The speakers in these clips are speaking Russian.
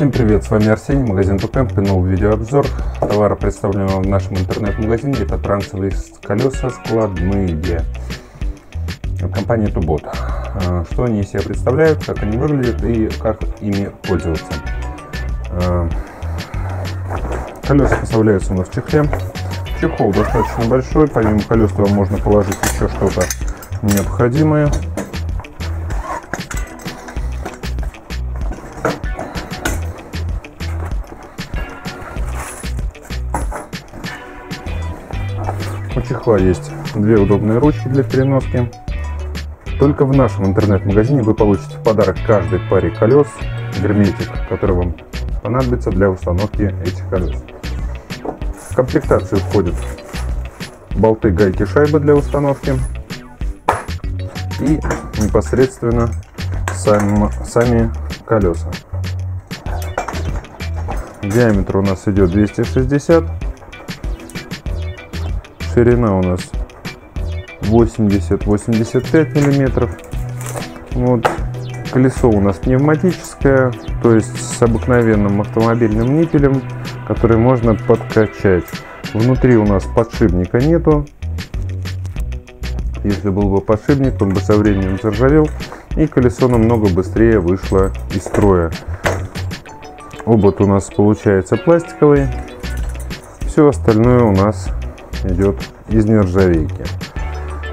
Всем привет, с вами Арсений, магазин Тукэмп и новый видеообзор товара, представленного в нашем интернет-магазине. Это трансовые колеса складные компании Тубот. А, что они из себя представляют, как они выглядят и как ими пользоваться. А, колеса поставляются у нас в чехле. Чехол достаточно большой, помимо колес туда можно положить еще что-то необходимое. Чехла есть две удобные ручки для переноски. Только в нашем интернет-магазине вы получите в подарок каждой паре колес герметик, который вам понадобится для установки этих колес. В комплектацию входят болты, гайки, шайбы для установки и непосредственно сами, сами колеса. Диаметр у нас идет 260 ширина у нас 80-85 миллиметров. Вот. Колесо у нас пневматическое, то есть с обыкновенным автомобильным ниппелем, который можно подкачать. Внутри у нас подшипника нету. Если был бы подшипник, он бы со временем заржавел, и колесо намного быстрее вышло из строя. Обод у нас получается пластиковый. Все остальное у нас идет из нержавейки.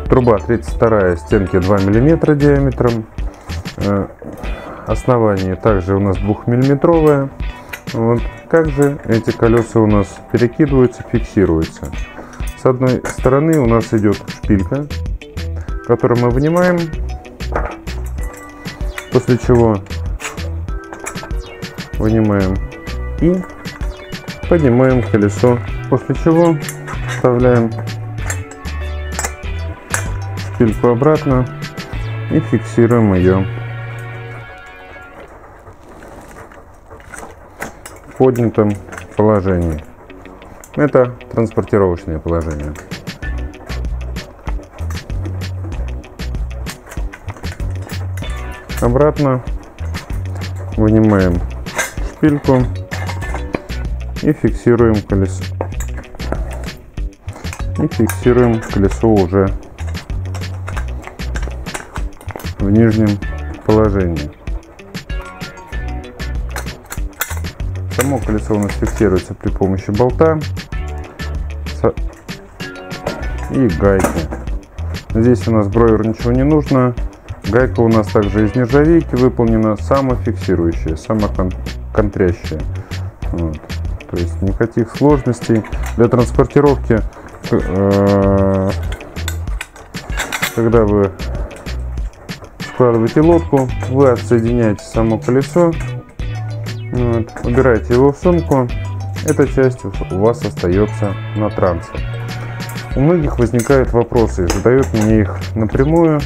Труба 32 стенки 2 мм диаметром. Э, основание также у нас 2 миллиметровое. Вот. Как же эти колеса у нас перекидываются, фиксируются. С одной стороны у нас идет шпилька, которую мы вынимаем, после чего вынимаем и поднимаем колесо, после чего вставляем шпильку обратно и фиксируем ее в поднятом положении. Это транспортировочное положение. Обратно вынимаем шпильку и фиксируем колесо и фиксируем колесо уже в нижнем положении. Само колесо у нас фиксируется при помощи болта и гайки. Здесь у нас броер ничего не нужно. Гайка у нас также из нержавейки выполнена, самофиксирующая, самоконтрящая. Вот. То есть никаких сложностей. Для транспортировки Э, когда вы складываете лодку, вы отсоединяете само колесо, вот, убираете его в сумку, эта часть у вас остается на трансе. У многих возникают вопросы, задают мне их напрямую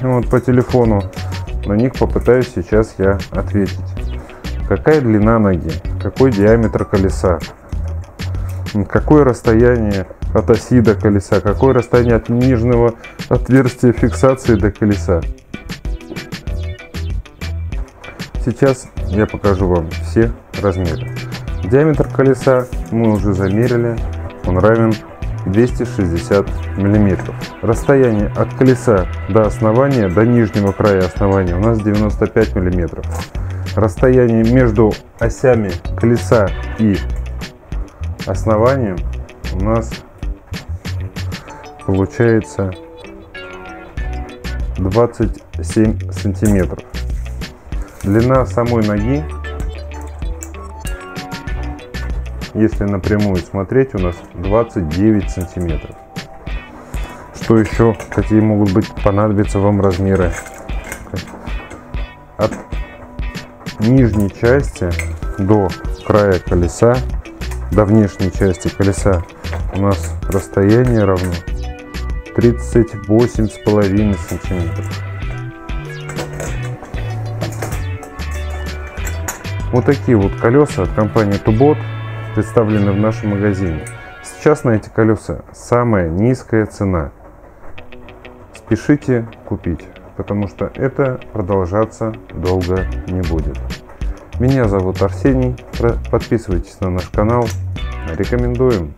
вот, по телефону, на них попытаюсь сейчас я ответить. Какая длина ноги, какой диаметр колеса, какое расстояние от оси до колеса, какое расстояние от нижнего отверстия фиксации до колеса. Сейчас я покажу вам все размеры. Диаметр колеса мы уже замерили, он равен 260 миллиметров. Расстояние от колеса до основания, до нижнего края основания у нас 95 миллиметров. Расстояние между осями колеса и основанием у нас получается 27 сантиметров. Длина самой ноги, если напрямую смотреть, у нас 29 сантиметров. Что еще, какие могут быть понадобиться вам размеры? От нижней части до края колеса, до внешней части колеса у нас расстояние равно 38 с половиной сантиметров. Вот такие вот колеса от компании Tubot представлены в нашем магазине. Сейчас на эти колеса самая низкая цена. Спешите купить, потому что это продолжаться долго не будет. Меня зовут Арсений. Подписывайтесь на наш канал. Рекомендуем.